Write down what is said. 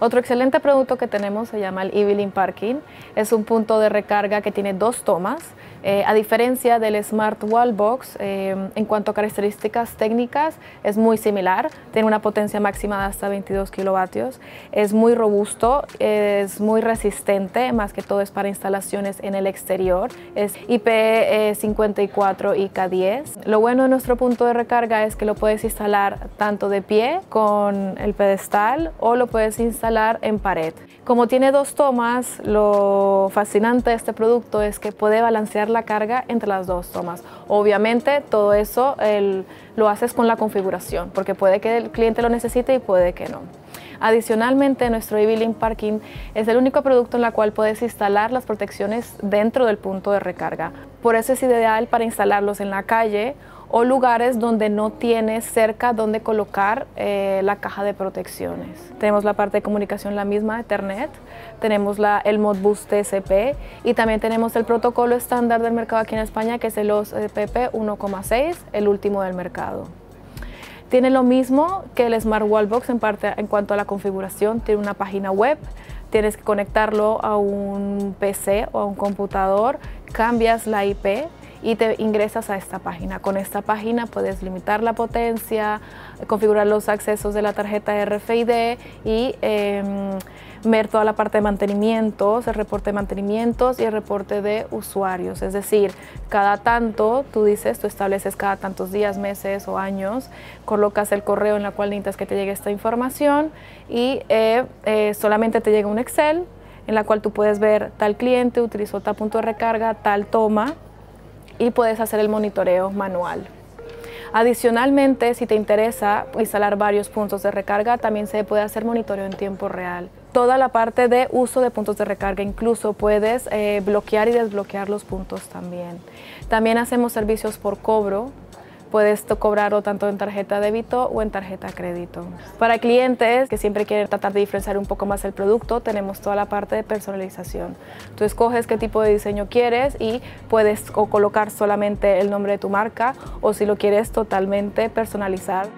Otro excelente producto que tenemos se llama el Evelyn Parking. Es un punto de recarga que tiene dos tomas. Eh, a diferencia del Smart Wallbox, eh, en cuanto a características técnicas, es muy similar. Tiene una potencia máxima de hasta 22 kilovatios. Es muy robusto, es muy resistente, más que todo es para instalaciones en el exterior. Es IP54 y K10. Lo bueno de nuestro punto de recarga es que lo puedes instalar tanto de pie con el pedestal o lo puedes instalar en pared. Como tiene dos tomas, lo fascinante de este producto es que puede balancear la carga entre las dos tomas. Obviamente todo eso lo haces con la configuración, porque puede que el cliente lo necesite y puede que no. Adicionalmente, nuestro e Parking es el único producto en el cual puedes instalar las protecciones dentro del punto de recarga. Por eso es ideal para instalarlos en la calle o lugares donde no tienes cerca donde colocar eh, la caja de protecciones. Tenemos la parte de comunicación la misma, Ethernet, tenemos la, el Modbus TCP y también tenemos el protocolo estándar del mercado aquí en España que es el OSPP 1,6, el último del mercado. Tiene lo mismo que el Smart Wallbox en, parte, en cuanto a la configuración, tiene una página web, tienes que conectarlo a un PC o a un computador, cambias la IP y te ingresas a esta página. Con esta página puedes limitar la potencia, configurar los accesos de la tarjeta RFID y em, ver toda la parte de mantenimientos, el reporte de mantenimientos y el reporte de usuarios. Es decir, cada tanto, tú dices, tú estableces cada tantos días, meses o años, colocas el correo en la cual necesitas que te llegue esta información y eh, eh, solamente te llega un Excel en la cual tú puedes ver tal cliente utilizó tal punto de recarga, tal toma, y puedes hacer el monitoreo manual. Adicionalmente, si te interesa instalar varios puntos de recarga, también se puede hacer monitoreo en tiempo real. Toda la parte de uso de puntos de recarga, incluso puedes eh, bloquear y desbloquear los puntos también. También hacemos servicios por cobro, puedes cobrarlo tanto en tarjeta débito o en tarjeta crédito. Para clientes que siempre quieren tratar de diferenciar un poco más el producto, tenemos toda la parte de personalización. Tú escoges qué tipo de diseño quieres y puedes colocar solamente el nombre de tu marca o si lo quieres totalmente personalizar.